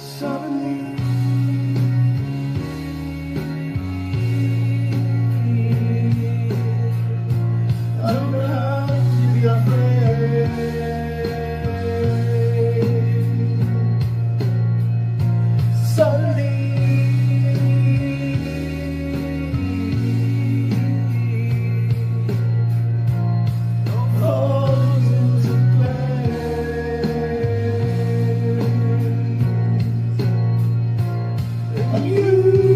Suddenly you.